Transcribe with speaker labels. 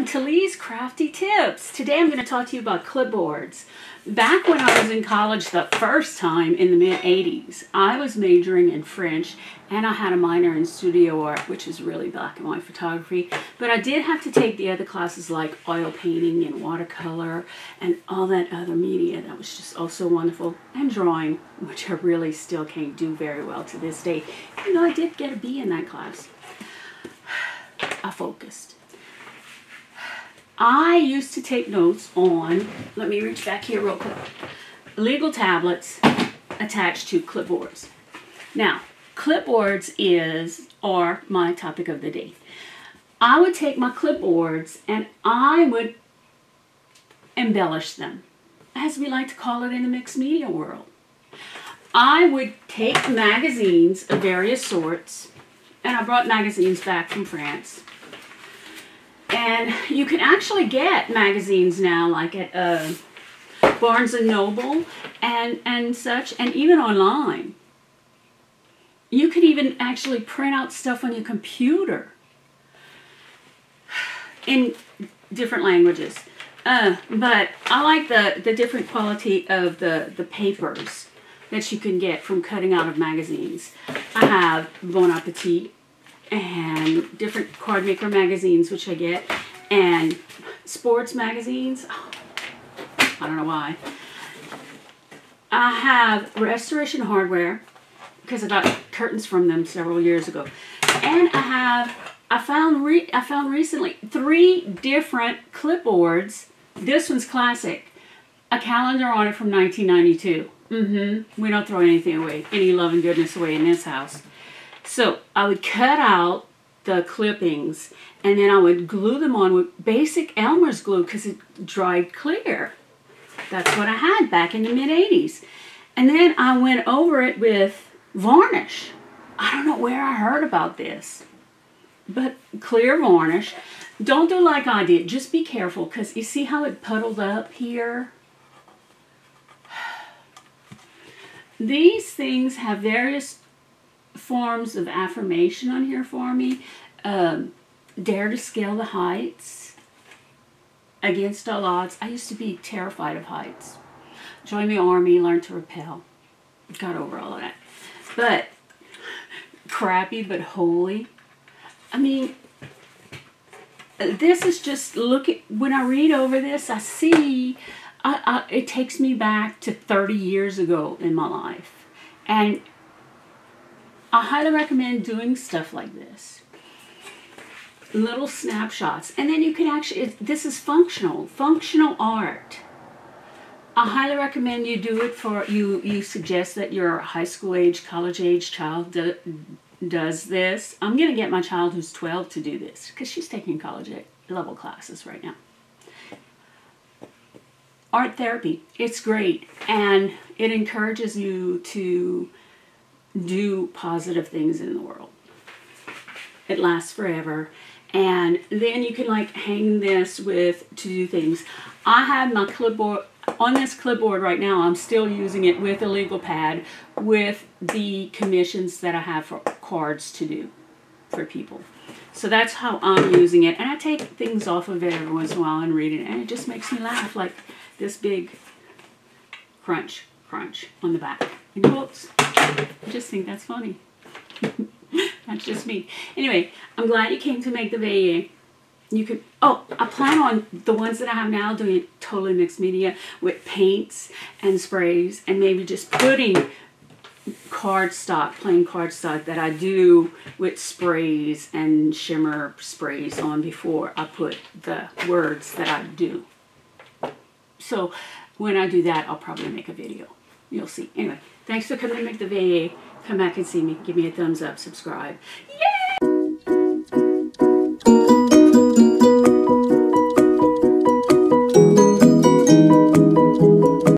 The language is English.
Speaker 1: welcome to Lea's Crafty Tips. Today I'm going to talk to you about clipboards. Back when I was in college the first time in the mid 80s, I was majoring in French and I had a minor in studio art, which is really black and white photography. But I did have to take the other classes like oil painting and watercolor and all that other media that was just also wonderful, and drawing, which I really still can't do very well to this day, even though I did get a B in that class. I focused. I used to take notes on, let me reach back here real quick, legal tablets attached to clipboards. Now, clipboards is, are my topic of the day. I would take my clipboards and I would embellish them, as we like to call it in the mixed media world. I would take magazines of various sorts, and I brought magazines back from France and you can actually get magazines now, like at uh, Barnes and Noble and, and such, and even online. You can even actually print out stuff on your computer in different languages. Uh, but I like the, the different quality of the, the papers that you can get from cutting out of magazines. I have Bon Appetit and different card maker magazines, which I get, and sports magazines. I don't know why. I have Restoration Hardware because I got curtains from them several years ago, and I have I found re I found recently three different clipboards. This one's classic. A calendar on it from 1992. Mm-hmm. We don't throw anything away, any love and goodness away in this house. So I would cut out the clippings and then I would glue them on with basic Elmer's glue because it dried clear. That's what I had back in the mid 80s. And then I went over it with varnish. I don't know where I heard about this, but clear varnish. Don't do like I did. Just be careful because you see how it puddled up here? These things have various forms of affirmation on here for me. Um, dare to scale the heights against all odds. I used to be terrified of heights. Join the army, learn to rappel. Got over all of that. But crappy but holy. I mean, this is just look at when I read over this, I see I, I, it takes me back to 30 years ago in my life. And I highly recommend doing stuff like this. Little snapshots. And then you can actually, it, this is functional, functional art. I highly recommend you do it for, you, you suggest that your high school age, college age child do, does this. I'm going to get my child who's 12 to do this because she's taking college eh, level classes right now. Art therapy, it's great and it encourages you to do positive things in the world. It lasts forever. And then you can like hang this with to do things. I have my clipboard on this clipboard right now. I'm still using it with a legal pad with the commissions that I have for cards to do for people. So that's how I'm using it. And I take things off of it every once in a while and read it. And it just makes me laugh like this big crunch, crunch on the back. In. I just think that's funny. that's just me. Anyway, I'm glad you came to make the video. You could, oh, I plan on the ones that I have now doing totally mixed media with paints and sprays and maybe just putting cardstock, plain cardstock that I do with sprays and shimmer sprays on before I put the words that I do. So when I do that, I'll probably make a video. You'll see. Anyway, thanks for coming to make the video. Come back and see me. Give me a thumbs up. Subscribe. Yay!